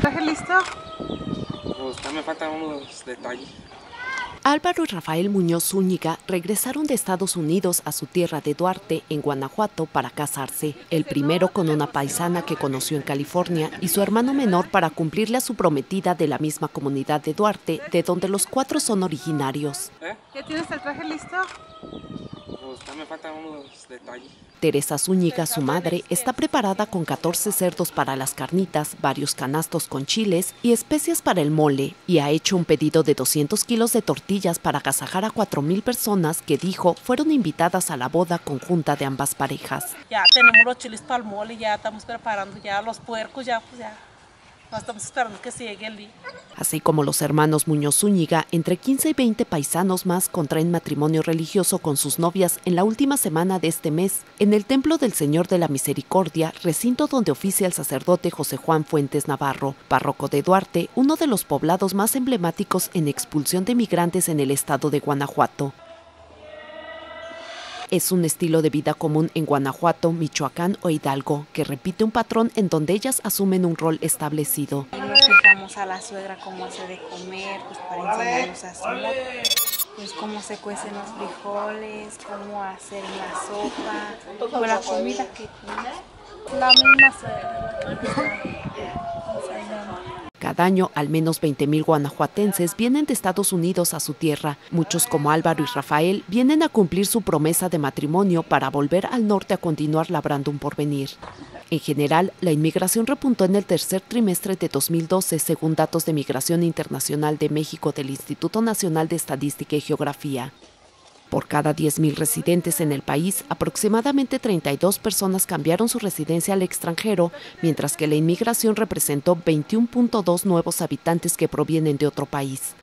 ¿Traje listo? Pues me faltan unos detalles. Álvaro y Rafael Muñoz Zúñiga regresaron de Estados Unidos a su tierra de Duarte, en Guanajuato, para casarse. El primero con una paisana que conoció en California y su hermano menor para cumplirle a su prometida de la misma comunidad de Duarte, de donde los cuatro son originarios. ¿Eh? ¿Ya tienes el traje listo? Pues me faltan unos detalles. Teresa Zúñiga, su madre, está preparada con 14 cerdos para las carnitas, varios canastos con chiles y especias para el mole, y ha hecho un pedido de 200 kilos de tortillas para agasajar a 4.000 personas que dijo fueron invitadas a la boda conjunta de ambas parejas. Ya tenemos los chiles para el mole, ya estamos preparando ya los puercos, ya pues ya. Así como los hermanos Muñoz Zúñiga, entre 15 y 20 paisanos más contraen matrimonio religioso con sus novias en la última semana de este mes en el Templo del Señor de la Misericordia, recinto donde oficia el sacerdote José Juan Fuentes Navarro, párroco de Duarte, uno de los poblados más emblemáticos en expulsión de migrantes en el estado de Guanajuato. Es un estilo de vida común en Guanajuato, Michoacán o Hidalgo, que repite un patrón en donde ellas asumen un rol establecido. Nos fijamos a la suegra cómo hace de comer, pues para enseñarnos a hacer, pues cómo se cuecen los frijoles, cómo hacer la sopa, o la comida que tiene. La misma suegra. Año, al menos 20.000 guanajuatenses vienen de Estados Unidos a su tierra. Muchos, como Álvaro y Rafael, vienen a cumplir su promesa de matrimonio para volver al norte a continuar labrando un porvenir. En general, la inmigración repuntó en el tercer trimestre de 2012, según datos de Migración Internacional de México del Instituto Nacional de Estadística y Geografía. Por cada 10.000 residentes en el país, aproximadamente 32 personas cambiaron su residencia al extranjero, mientras que la inmigración representó 21.2 nuevos habitantes que provienen de otro país.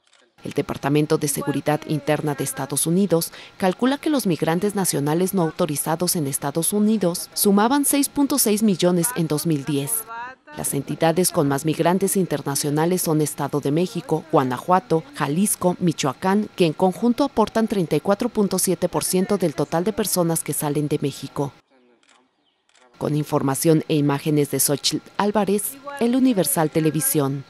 El Departamento de Seguridad Interna de Estados Unidos calcula que los migrantes nacionales no autorizados en Estados Unidos sumaban 6.6 millones en 2010. Las entidades con más migrantes internacionales son Estado de México, Guanajuato, Jalisco, Michoacán, que en conjunto aportan 34.7% del total de personas que salen de México. Con información e imágenes de Xochitl Álvarez, El Universal Televisión.